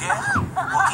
Okay?